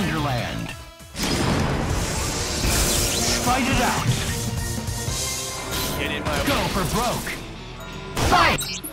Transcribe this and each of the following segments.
Wonderland. Fight it out. Get in my Go for broke. Fight!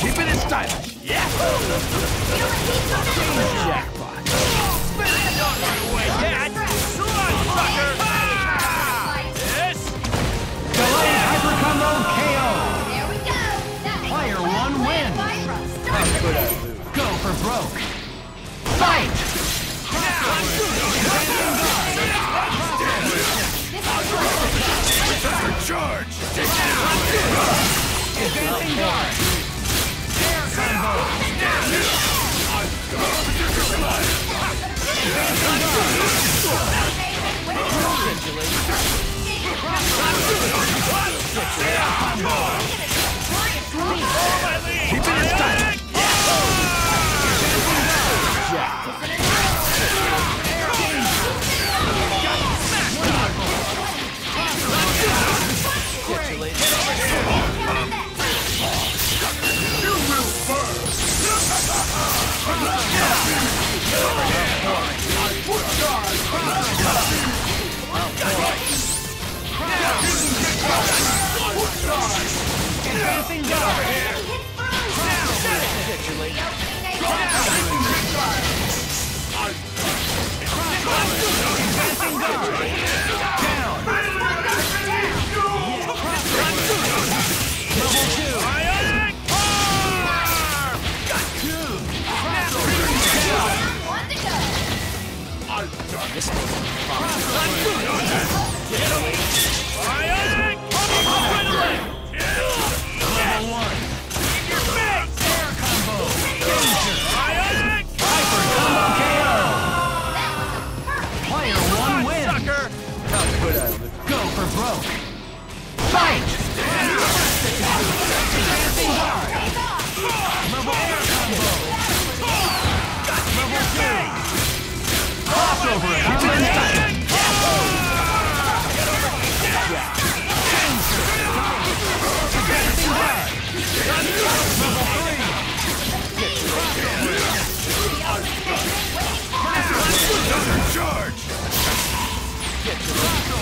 Keep it in stylish. Yeah! This one's a problem. Get away! Ionic!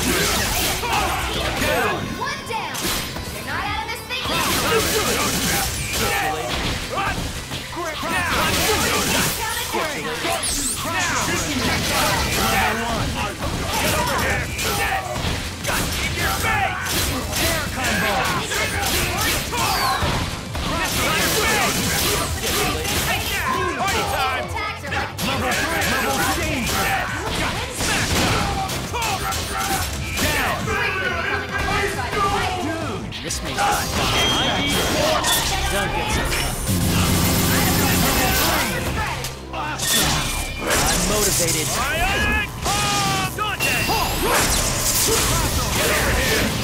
Down! One down! You're not out of this thing! Get over here!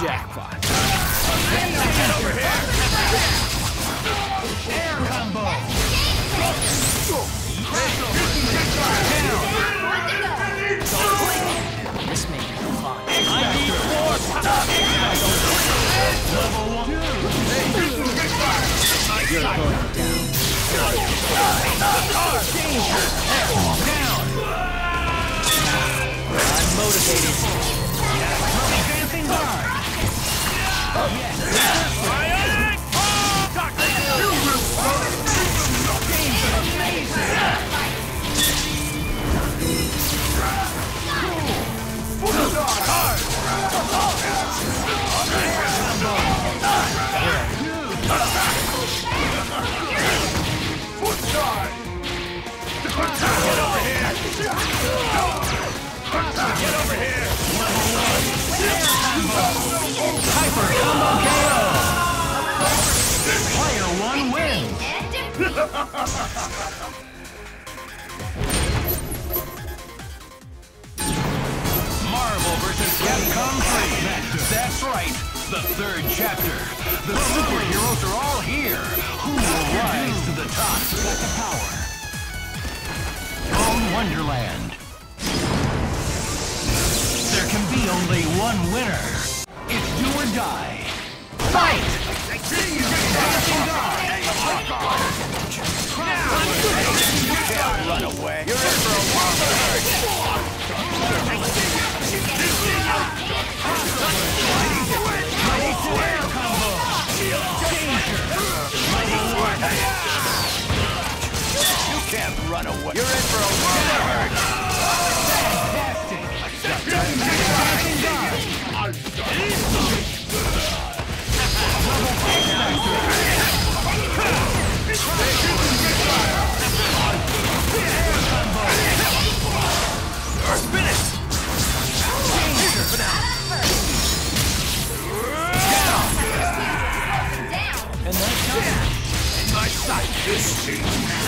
Jackpot. This may be fun. I need more. You're going down. I'm motivated. Oh, Player Marvel vs. Capcom 3. That's right. The third chapter. The superheroes are all here. Who will rise to the top to get the power? Bone Wonderland. There can be only one winner. It's do or die. Fight! Run away. You're in for a You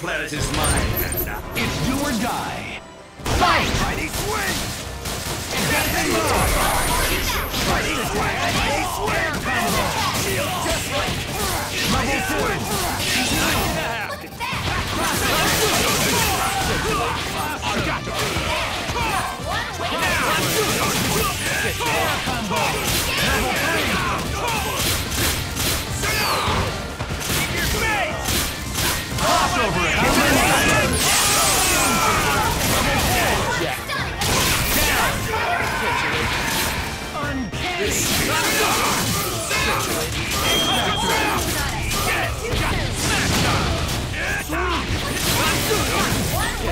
planet is mine. It's do or die. Fight! Mighty swing! Mighty swing! Mighty swing! Keep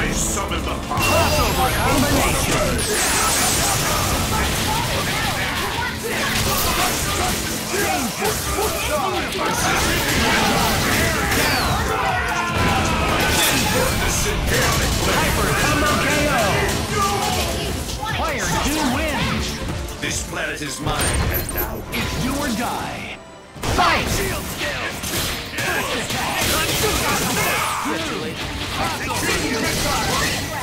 I summon the power Crossover combination! Hyper combo KO! Fire do win! This planet is mine, and now it's do or die! Fight! Shield skill! Hostile!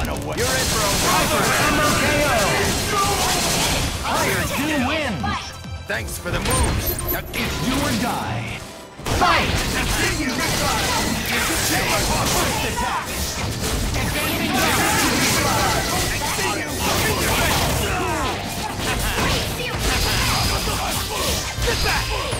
Run away. You're in for a hyper combo KO. Fire team wins. Thanks for the moves. Now it's or die. Fight! Get back!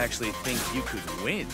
actually think you could win?